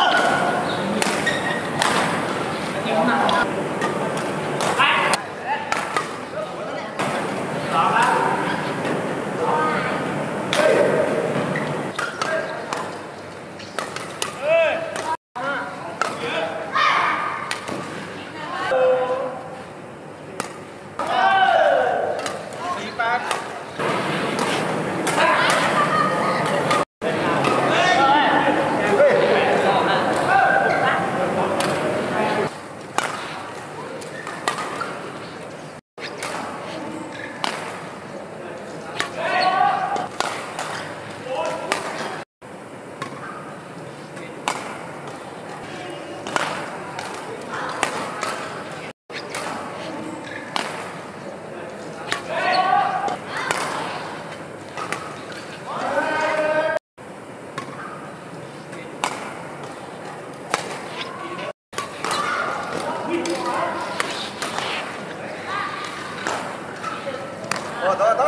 Oh! 等等